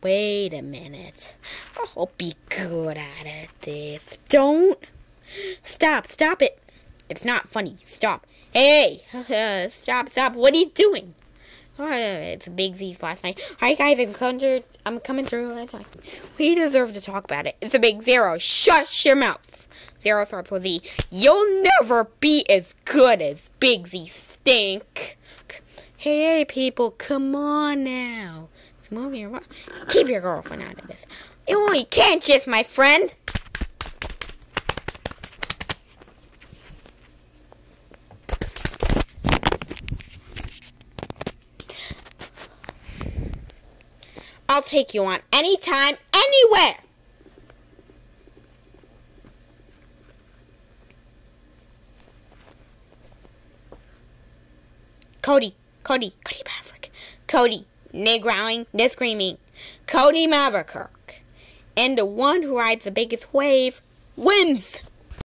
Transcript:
Wait a minute. I'll be good at it this. Don't. Stop, stop it. It's not funny. Stop. Hey, stop, stop. What are you doing? Oh, it's a big Z last night. Hi guys, I'm coming. I'm coming through. We deserve to talk about it. It's a big zero. Shut your mouth. Zero starts with Z. You'll never be as good as Big Z Stink. Hey, people, come on now. It's or what? Keep your girlfriend out of this. Oh, you can't just, my friend. I'll take you on anytime, anywhere. Cody, Cody, Cody Maverick, Cody, no growling, no screaming, Cody Maverick, and the one who rides the biggest wave wins.